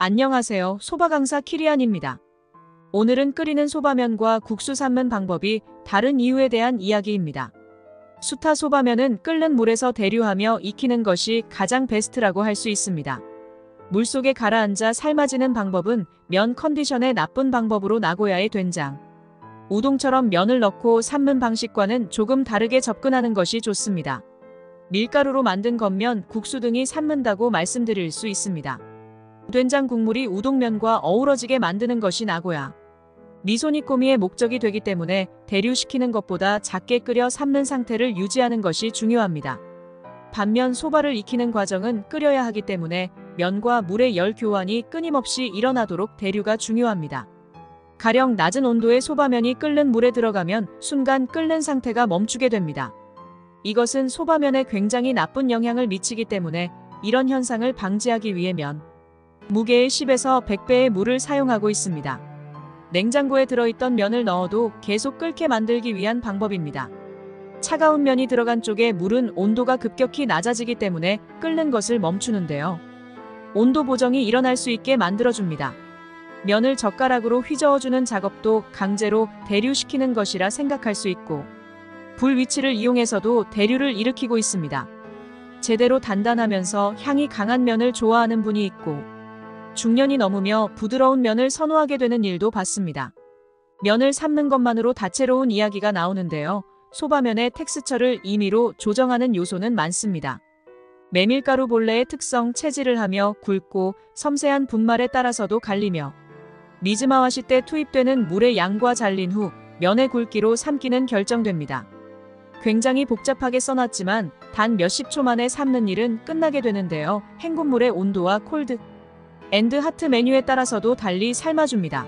안녕하세요. 소바 강사 키리안입니다. 오늘은 끓이는 소바면과 국수 삶는 방법이 다른 이유에 대한 이야기입니다. 수타 소바면은 끓는 물에서 대류하며 익히는 것이 가장 베스트라고 할 수 있습니다. 물속에 가라앉아 삶아지는 방법은 면 컨디션의 나쁜 방법으로 나고야의 된장. 우동처럼 면을 넣고 삶는 방식과는 조금 다르게 접근하는 것이 좋습니다. 밀가루로 만든 겉면, 국수 등이 삶는다고 말씀드릴 수 있습니다. 된장 국물이 우동면과 어우러지게 만드는 것이 나고야. 미소니 꼬미의 목적이 되기 때문에 대류시키는 것보다 작게 끓여 삶는 상태를 유지하는 것이 중요합니다. 반면 소바를 익히는 과정은 끓여야 하기 때문에 면과 물의 열 교환이 끊임없이 일어나도록 대류가 중요합니다. 가령 낮은 온도의 소바면이 끓는 물에 들어가면 순간 끓는 상태가 멈추게 됩니다. 이것은 소바면에 굉장히 나쁜 영향을 미치기 때문에 이런 현상을 방지하기 위해 면, 무게의 10에서 100배의 물을 사용하고 있습니다. 냉장고에 들어있던 면을 넣어도 계속 끓게 만들기 위한 방법입니다. 차가운 면이 들어간 쪽에 물은 온도가 급격히 낮아지기 때문에 끓는 것을 멈추는데요. 온도 보정이 일어날 수 있게 만들어줍니다. 면을 젓가락으로 휘저어주는 작업도 강제로 대류시키는 것이라 생각할 수 있고 불 위치를 이용해서도 대류를 일으키고 있습니다. 제대로 단단하면서 향이 강한 면을 좋아하는 분이 있고 중년이 넘으며 부드러운 면을 선호하게 되는 일도 봤습니다. 면을 삶는 것만으로 다채로운 이야기가 나오는데요. 소바면의 텍스처를 임의로 조정하는 요소는 많습니다. 메밀가루 본래의 특성 체질을 하며 굵고 섬세한 분말에 따라서도 갈리며 미즈마와시 때 투입되는 물의 양과 잘린 후 면의 굵기로 삶기는 결정됩니다. 굉장히 복잡하게 써놨지만 단 몇십 초 만에 삶는 일은 끝나게 되는데요. 헹굼물의 온도와 cold and hot 메뉴에 따라서도 달리 삶아줍니다.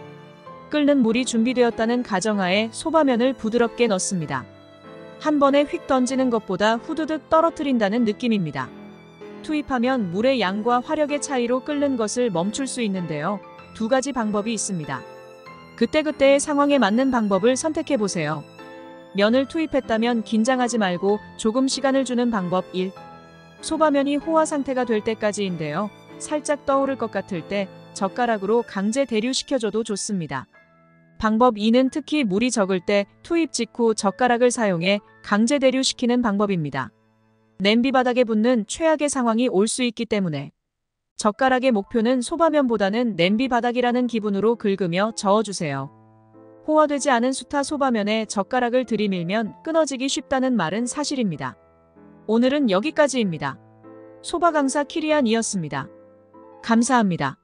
끓는 물이 준비되었다는 가정하에 소바면을 부드럽게 넣습니다. 한 번에 휙 던지는 것보다 후두둑 떨어뜨린다는 느낌입니다. 투입하면 물의 양과 화력의 차이로 끓는 것을 멈출 수 있는데요. 두 가지 방법이 있습니다. 그때그때의 상황에 맞는 방법을 선택해 보세요. 면을 투입했다면 긴장하지 말고 조금 시간을 주는 방법 1. 소바면이 호화 상태가 될 때까지인데요. 살짝 떠오를 것 같을 때 젓가락으로 강제 대류시켜줘도 좋습니다. 방법 2는 특히 물이 적을 때 투입 직후 젓가락을 사용해 강제 대류시키는 방법입니다. 냄비 바닥에 붙는 최악의 상황이 올 수 있기 때문에 젓가락의 목표는 소바면보다는 냄비 바닥이라는 기분으로 긁으며 저어주세요. 호화되지 않은 수타 소바면에 젓가락을 들이밀면 끊어지기 쉽다는 말은 사실입니다. 오늘은 여기까지입니다. 소바 강사 키리안이었습니다. 감사합니다.